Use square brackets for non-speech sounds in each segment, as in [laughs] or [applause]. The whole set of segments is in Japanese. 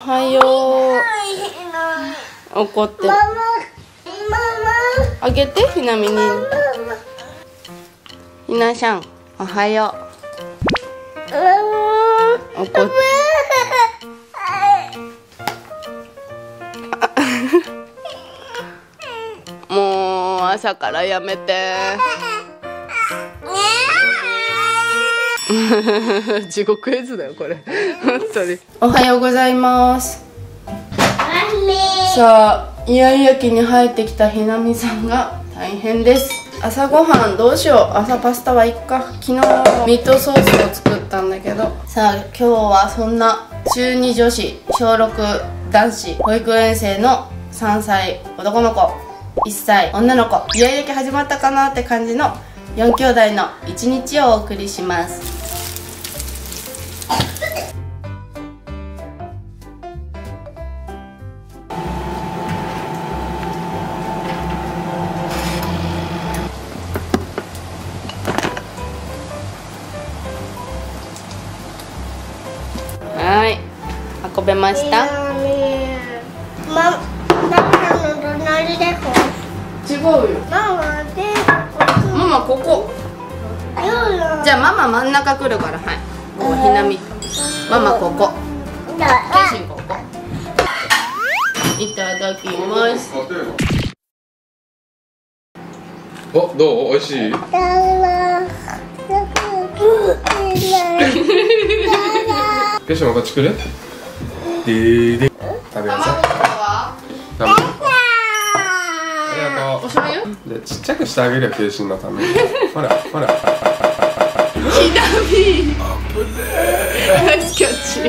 おはよう。怒って。るあげてひなみに。ひなちゃんおはよう。怒って [laughs] もう朝からやめて [laughs] 地獄絵図だよこれ。本当に。おはようございます。さあイヤイヤ期に入ってきたひなみさんが大変です。朝ごはんどうしよう。朝パスタはいっか。昨日ミートソースを作ったんだけど。さあ今日はそんな中2女子小6男子保育園生の3歳男の子1歳女の子。イヤイヤ期始まったかなって感じの4兄弟の一日をお送りしますべました？ママこ違うよ。ママでママここ。じゃあママ真ん中来るからはい。ひなみ。ママここ。ケイシンここいただきますおどう美味しいケシもこっち来るでーで。食べなさい食べありがとお醤油？うでちっちゃくしてあげるよケイシンのために。[laughs] ほらほら。ひなみナイスキャッチ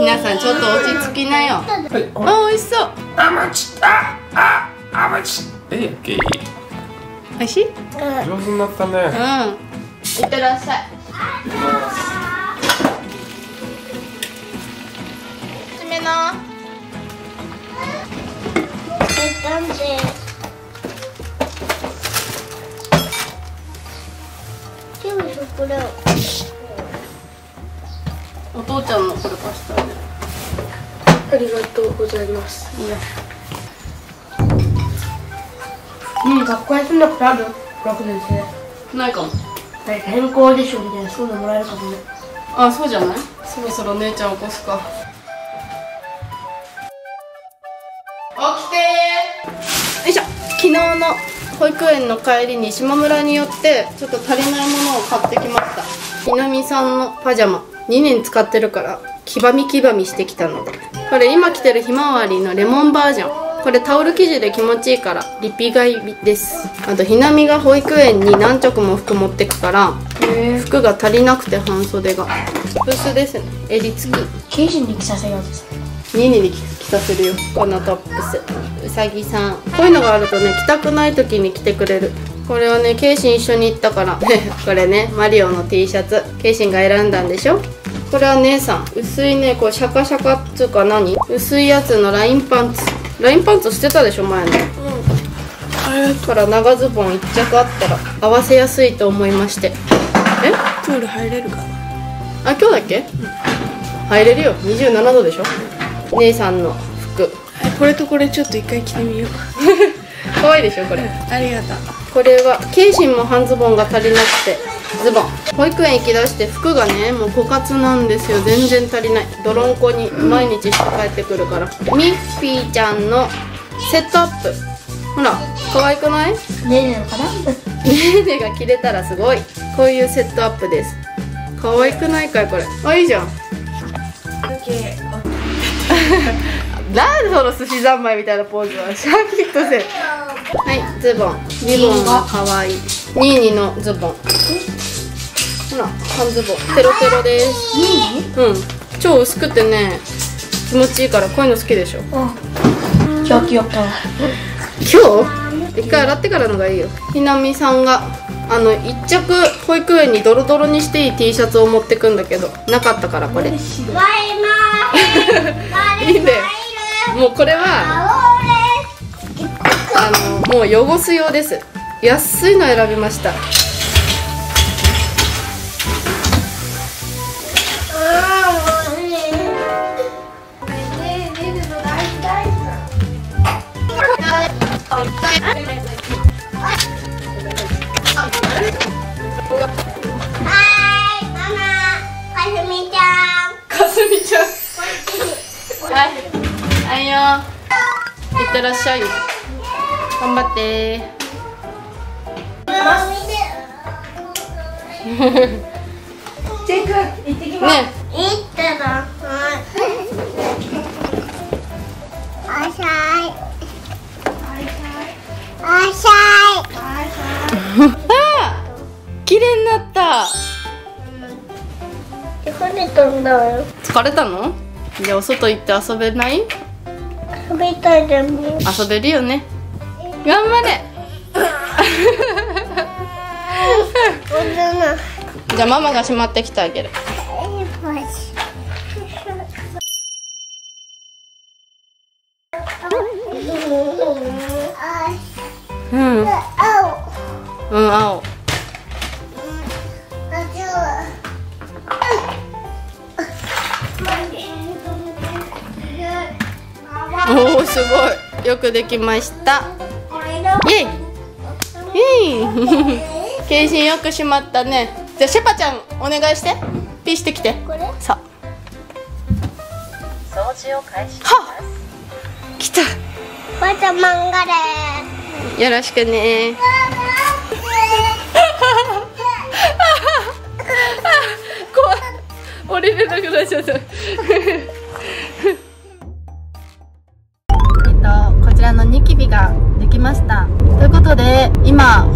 皆さんちょっと落ち着きなよ。はいあ美味しそう。あまちあああまちえやっけい美味しい？うん上手になったね。いってらっしゃいお父ちゃんのこれ貸したねありがとうございます。いいようん、学校休んだことある ?6 年生。ないかもなんか変更でしょみたいな、そういうのもらえるかもね。あそうじゃない？そろそろ姉ちゃん起こすか起きてよいしょ。昨日の保育園の帰りに島村によってちょっと足りないものを買ってきました。ひなみさんのパジャマ。2年使ってるから黄ばみ黄ばみしてきたので。これ今着てるひまわりのレモンバージョン。これタオル生地で気持ちいいからリピ買いです。あとひなみが保育園に何着も服持ってくから服が足りなくて半袖が。トップスですね。襟付き。ケイジに着させようです。ニーニに着させるよ。このトップス。うさぎさん。こういうのがあるとね着たくない時に着てくれる。これはねケイシン一緒に行ったから。[laughs] これねマリオの T シャツ。ケイシンが選んだんでしょ？これは姉さん。薄いねこうシャカシャカっつうか何？薄いやつのラインパンツ。ラインパンツ捨てたでしょ前の。うんから長ズボン1着あったら合わせやすいと思いまして。え？プール入れるかな。あ今日だっけ、入れるよ。27度でしょ？姉さんの服。これとこれちょっと一回着てみよう。[laughs] 可愛いでしょこれ。ありがとう。これはケイシンも半ズボンが足りなくてズボン。保育園行きだして服がねもう枯渇なんですよ。全然足りない。泥んこに毎日して帰ってくるから。ミッフィーちゃんのセットアップ。ほら可愛くない？ねえねえのかな？ねえねが着れたらすごい。こういうセットアップです。可愛くないかいこれ。あいいじゃんなんでその寿司三昧みたいなポーズはシャキッとせはいズボン。リボンが可愛い。ニーニのズボン。ほら半ズボン。テロテロです。うん。超薄くてね気持ちいいからこういうの好きでしょ。今日着よっかな。今日？一回洗ってからのがいいよ。ひなみさんがあの一着保育園にドロドロにしていい T シャツを持ってくんだけどなかったからこれい。いんだよもうこれはあのもう汚す用です。安いの選びましたはいってらっしゃい。頑張って。[laughs] チェック行ってきます。ね。いってらおしゃい。おしゃいあ綺麗になった。どこで飛んだよ疲れたの？じゃあお外行って遊べない？遊びたいでも。遊べるよね。頑張れ。[laughs] じゃあママがしまってきてあげる。うん。うん青すごいよくできました。イエイ。イエイ。ケイシンよくしまったね。じゃあシェパちゃんお願いして。ピーしてきて。これ？さ掃除を開始しはっ。来た。また漫画で。よろしくね。[laughs] 怖い降りれなくなっちゃった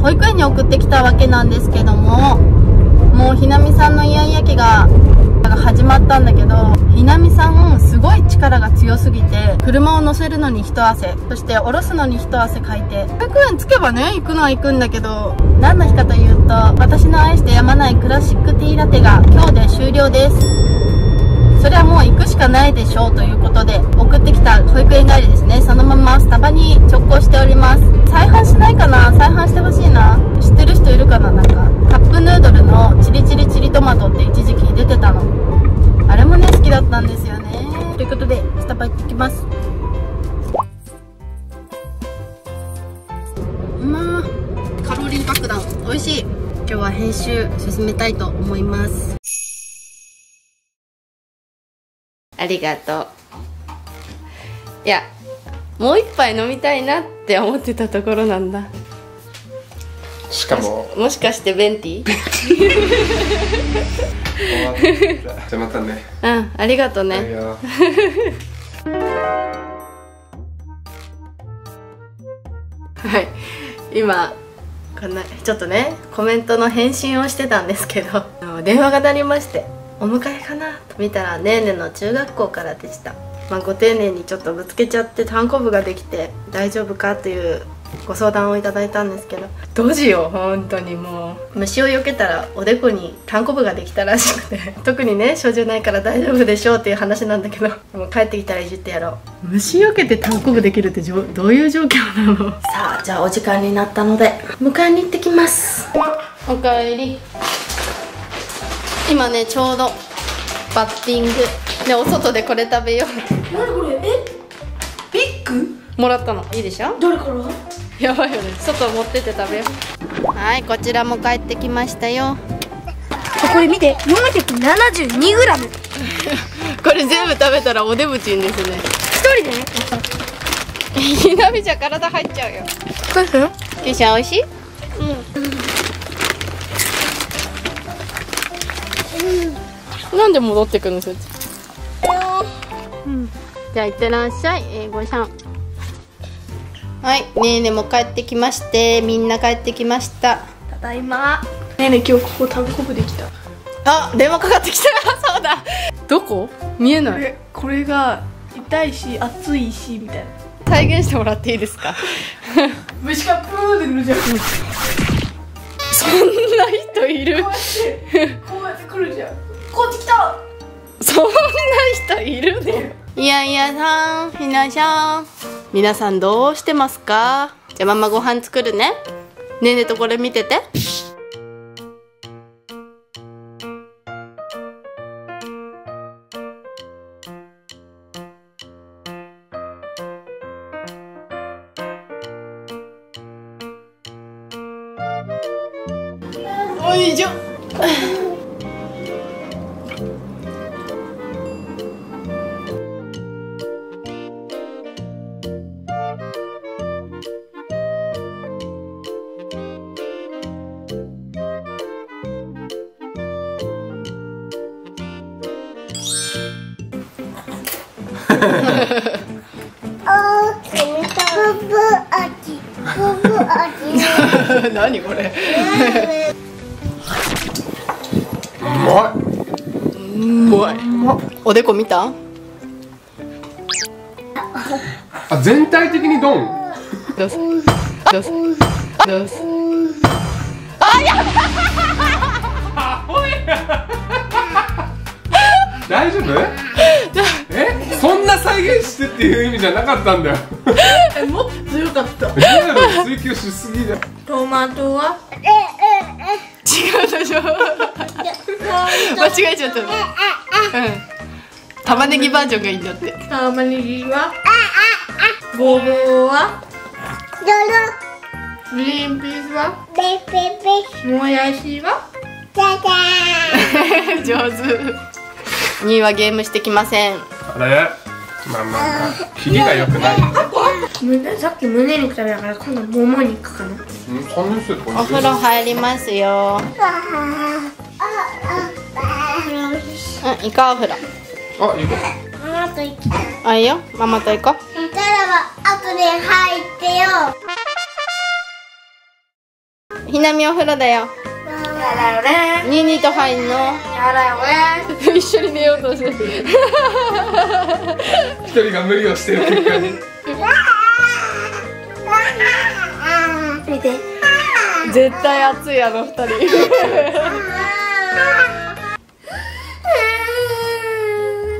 保育園に送ってきたわけなんですけどももうひなみさんのイヤイヤ期が始まったんだけどひなみさんすごい力が強すぎて車を乗せるのに一汗そして降ろすのに一汗かいて保育園着けばね行くのは行くんだけど何の日かというと私の愛してやまないクラシックティーラテが今日で終了です。それはもう行くしかないでしょうということで送ってきた保育園帰りですね。そのままスタバに直行しております。再販しないかな？再販してほしいな？知ってる人いるかな？なんかカップヌードルのチリチリチリトマトって一時期出てたの。あれもね好きだったんですよね。ということでスタバ行ってきます。うまあカロリー爆弾。美味しい。今日は編集進めたいと思います。ありがとう。いやもう一杯飲みたいなって思ってたところなんだ。しかも。もしかしてベンティ？じゃあまたね。うんありがとうね。[laughs] はい。今こんなちょっとねコメントの返信をしてたんですけど電話が鳴りましてお迎えかな?と見たらねーねの中学校からでした。まあご丁寧にちょっとぶつけちゃって単行部ができて大丈夫かというご相談をいただいたんですけど。ドジよ本当にもう。虫を避けたらおでこに単行部ができたらしくて。[laughs] 特にね症状ないから大丈夫でしょうっていう話なんだけど。もう帰ってきたらいじってやろう。虫避けて単行部できるってどういう状況なの？さあじゃあお時間になったので迎えに行ってきます。おかえり今ねちょうどバッティング。でお外でこれ食べよ何これ？え？ビッグ？うもらったの。いいでしょ？誰から？やばいよね。外持ってって食べよう。はいこちらも帰ってきましたよ。これ見て。472g [laughs] これ全部食べたらおデブチンですね。一人で？ね [laughs] ひなみちゃん体入っちゃうよ。これケイちゃん美味しい？うんなんで戻ってくるのそっちうん。じゃあいってらっしゃい。英語さんはい。ねえねえも帰ってきまして。みんな帰ってきました。ただいま。ねえねえ今日ここ単行部できた。あ電話かかってきた。[laughs] そうだ。どこ？見えない。これこれが痛いし熱いしみたいな。再現してもらっていいですか？[laughs] 虫がプーってくるじゃん。こ [laughs] そんな人いる。うやってこうやってくるじゃんこっち来た。そんな人いるね。いやいやさんひなさん。皆さんどうしてますか？じゃあママご飯作るね。ねえねえとこれ見てて [laughs] 何これ。うまい。うまい。おでこ見た？あ全体的にドン。どうぞ。どうぞ。どうぞ大丈夫？え？そんな再現してっていう意味じゃなかったんだよ。えもっと強かった。リアルを追求しすぎだ。よトマトは？違うでしょ。間違えちゃったの。うん。玉ねぎバージョンがいいんだって。玉ねぎは？ごぼうは？ドロ。グリーンピースは？もやしは？じゃじゃ [laughs] 上手2位はゲームしてきません。あれ？まあまあまあ切りが良くない。胸さっき胸肉食べたから今度もも肉かな。お風呂入りますよ。あ、ん行こうお風呂。あいいかママと行きたい。あいいよ。ママと行こう。たらは後で入ってよ。ひなみお風呂だよだよねニーニーと入んのやだよね一緒に寝ようとしてる一人が無理をしてる結果に見て絶対熱いあの二人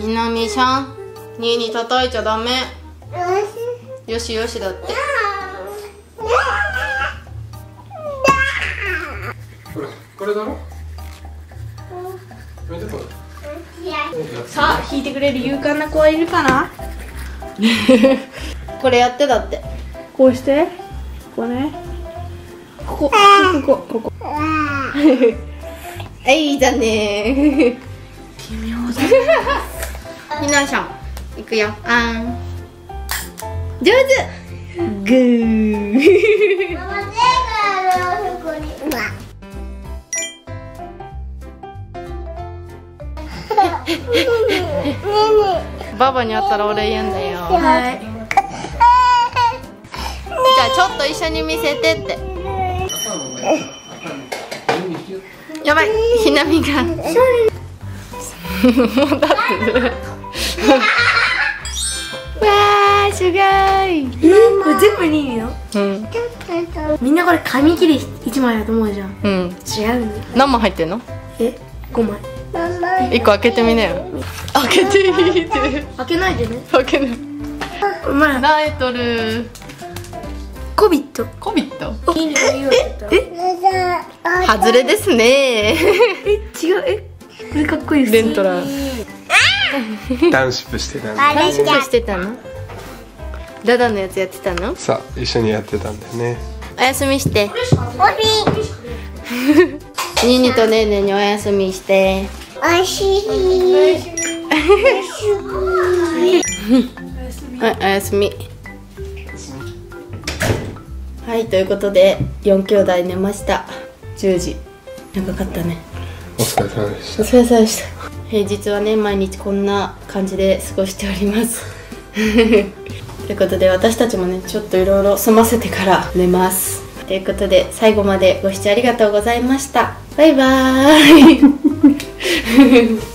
ひなみさんニーニー叩いちゃダメよしよしだってこれこれだろ？見てこれ。さあ引いてくれる勇敢な子はいるかな？[laughs] これやってだって。こうして？こうね。ここここここ。はいだね。奇妙だ [laughs] ひなちゃんいくよ。あん。上手。グーママ手があるそこに。うわ。ババに会ったら俺言うんだよ。はい。じゃあちょっと一緒に見せてって。やばい。ひなみが。[laughs] もうだってわーすごい。これ全部にいいの？うん。みんなこれ紙切り1枚だと思うじゃん。うん。違うんだよ何枚入ってんの？え5枚一個開けてみなよ。開けていいって。開けないでね。開けないまあタイトル。コビット。コビット？え外れですね。え違う。えこれかっこいいっすレントラ。ダンシップしてたんだバレちゃう。してたの？ダダのやつやってたの？さあ一緒にやってたんだよね。おやすみして。ニーニーとネーネーにおやすみしておいしい。はいおやすみはいとい。うことで4兄弟寝ました10時長かったねお疲れ様でしたお疲れ様でした平日はね毎日こんな感じで過ごしておりますということで私たちもねちょっとい。ろいろ済ませてから寝ますということで最後までご視聴ありがとうございましたバイバーイ Yeah. [laughs]